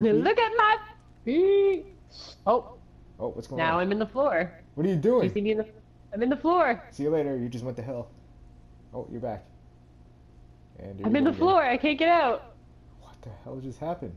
Look at my feet. Oh, Oh, what's going now on? I'm in the floor. What are you doing? you doing? see me in the? I'm in the floor. See you later. You just went to hell. Oh, you're back. And I'm in the again. floor. I can't get out. What the hell just happened?